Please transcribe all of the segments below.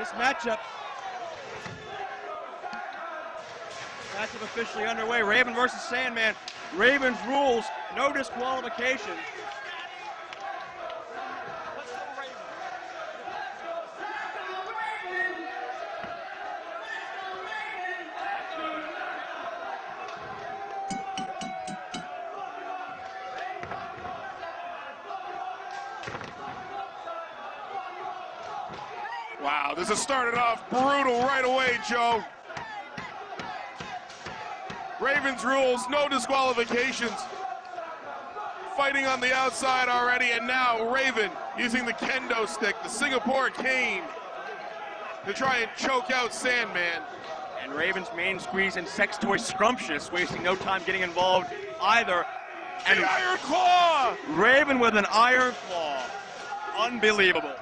This matchup, matchup officially underway. Raven versus Sandman. Raven's rules, no disqualification. Wow, this has started off brutal right away, Joe. Ravens rules, no disqualifications. Fighting on the outside already, and now Raven using the kendo stick, the Singapore cane, to try and choke out Sandman. And Raven's main squeeze and sex toy scrumptious, wasting no time getting involved either. And the Iron Claw! Raven with an Iron Claw. Unbelievable.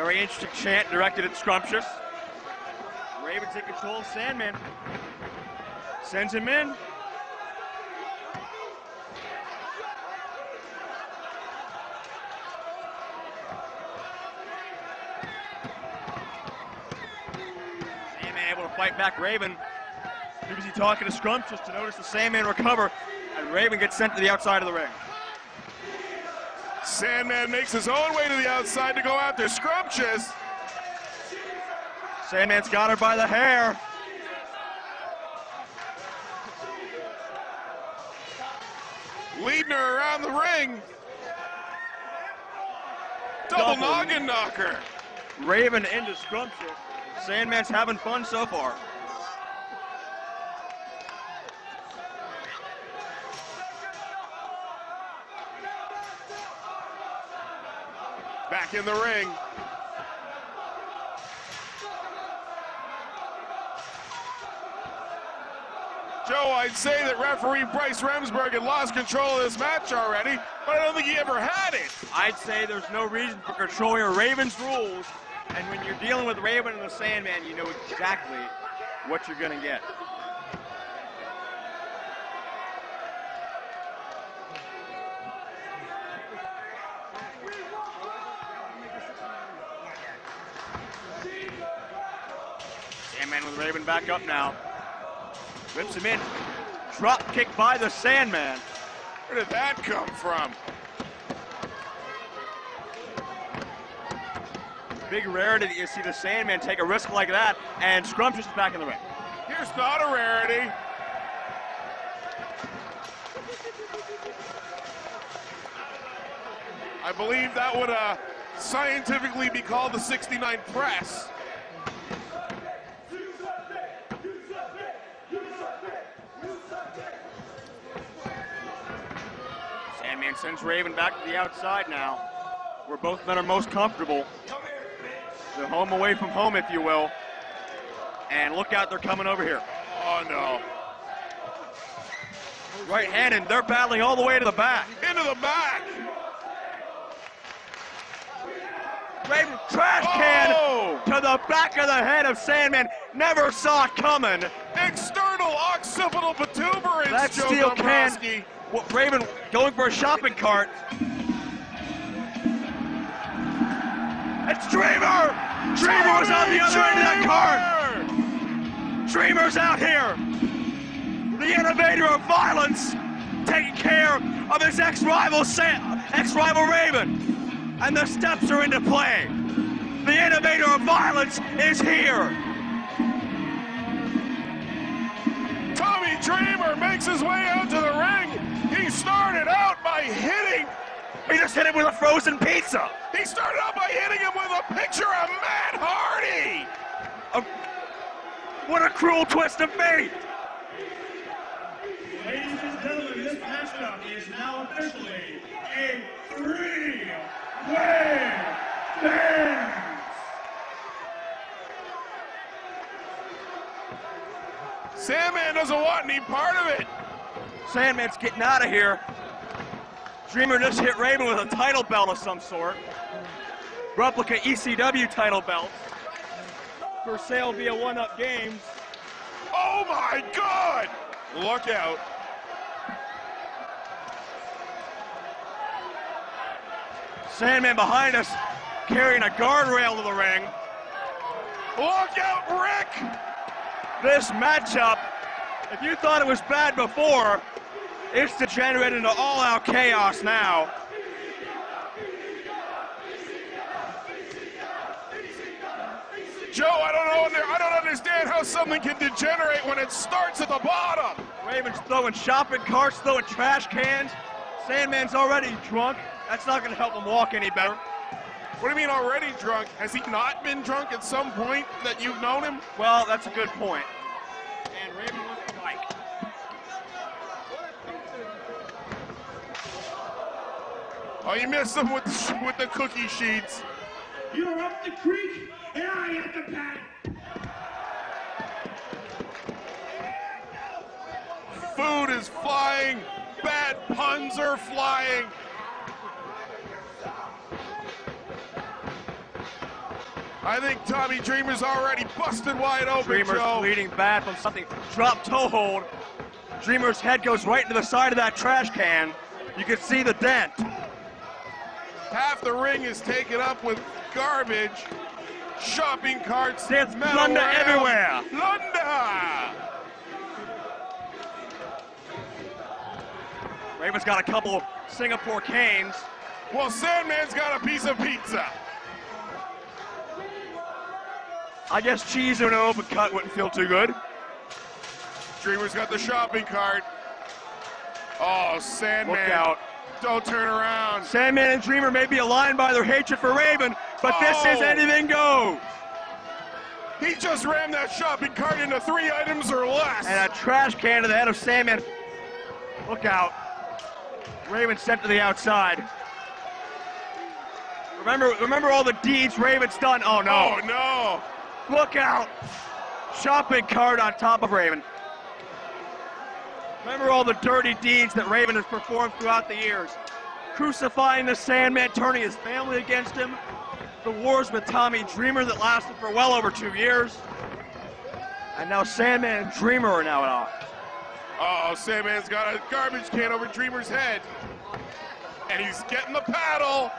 Very interesting chant directed at Scrumptious. Ravens in control. Sandman sends him in. Sandman able to fight back Raven. Too busy talking to Scrumptious to notice the Sandman recover, and Raven gets sent to the outside of the ring. Sandman makes his own way to the outside to go after Scrumptious. Sandman's got her by the hair. Leading her around the ring. Double, Double. noggin knocker. Raven into Scrumptious. Sandman's having fun so far. Back in the ring. Joe, I'd say that referee Bryce Remsburg had lost control of this match already, but I don't think he ever had it. I'd say there's no reason for controlling a Raven's rules, and when you're dealing with Raven and the Sandman, you know exactly what you're gonna get. With Raven back up now. Rips him in. Drop kick by the Sandman. Where did that come from? Big rarity that you see the Sandman take a risk like that, and Scrumptious is back in the ring. Here's not a rarity. I believe that would uh, scientifically be called the 69 press. Sandman sends Raven back to the outside now, where both men are most comfortable. The home away from home, if you will. And look out, they're coming over here. Oh no. Right hand, and they're battling all the way to the back. Into the back. Raven trash can Oh! to the back of the head of Sandman. Never saw it coming. External occipital protuberance, That Joe steel can. Well, Raven going for a shopping cart. It's Dreamer! Dreamer was on the other end of that cart! Dreamer's out here! The innovator of violence, taking care of his ex-rival, Sam, ex-rival Raven. And the steps are into play. The innovator of violence is here. Tommy Dreamer makes his way out by hitting. He just hit him with a frozen pizza. He started out by hitting him with a picture of Matt Hardy. What a cruel twist of fate! Ladies and gentlemen, this matchup is now officially a three-way dance. Sandman doesn't want any part of it. Sandman's getting out of here. Dreamer just hit Raven with a title belt of some sort. Replica ECW title belt. For sale via One Up Games. Oh my God! Look out. Sandman behind us carrying a guardrail to the ring. Look out, Rick! This matchup, if you thought it was bad before, it's degenerated into all-out chaos now. Joe, I don't know. I don't understand how something can degenerate when it starts at the bottom. Raven's throwing shopping carts, throwing trash cans. Sandman's already drunk. That's not going to help him walk any better. What do you mean already drunk? Has he not been drunk at some point that you've known him? Well, that's a good point. And Raven Oh, you missed him with the, with the cookie sheets. You're up the creek, and I at the pad. Food is flying. Bad puns are flying. I think Tommy Dreamer's already busted wide open, Dreamer's Joe. bleeding bad from something. Drop toe hold. Dreamer's head goes right into the side of that trash can. You can see the dent. Half the ring is taken up with garbage. Shopping carts. There's plunder everywhere. Plunder! Raven's got a couple Singapore canes. Well, Sandman's got a piece of pizza. I guess cheese in an open cut wouldn't feel too good. Dreamer's got the shopping cart. Oh, Sandman. Look out. Don't turn around. Sandman and Dreamer may be aligned by their hatred for Raven, but this oh. is Oh. anything goes. He just rammed that shopping cart into three items or less. And a trash can to the head of Sandman. Look out. Raven sent to the outside. Remember, remember all the deeds Raven's done. Oh no. Oh, no. Look out! Shopping cart on top of Raven. Remember all the dirty deeds that Raven has performed throughout the years. Crucifying the Sandman, turning his family against him. The wars with Tommy Dreamer that lasted for well over two years. And now Sandman and Dreamer are now at odds. Oh, Sandman's got a garbage can over Dreamer's head. And he's getting the paddle.